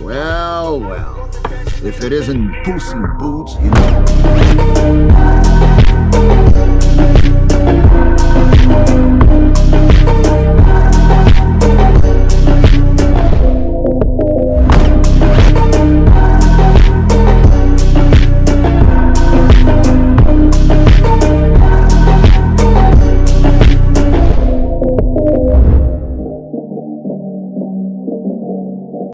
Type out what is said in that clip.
Well, well. If it isn't Puss in Boots, you know.